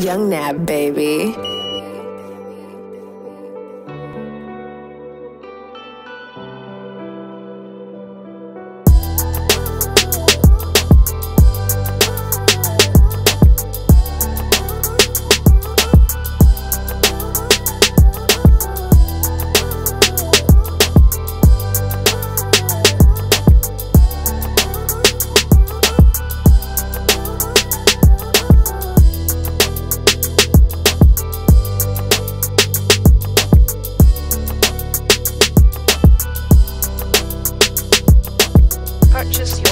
Young Nab, baby. Purchase your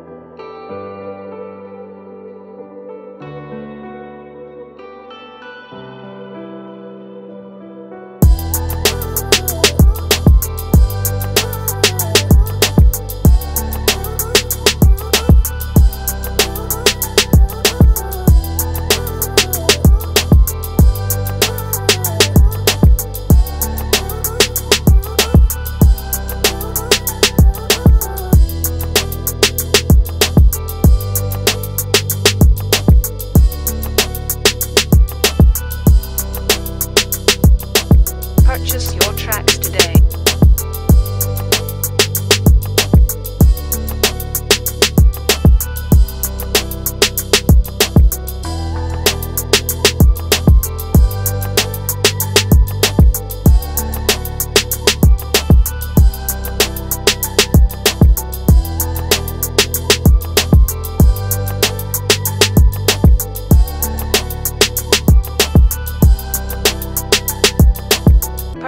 Purchase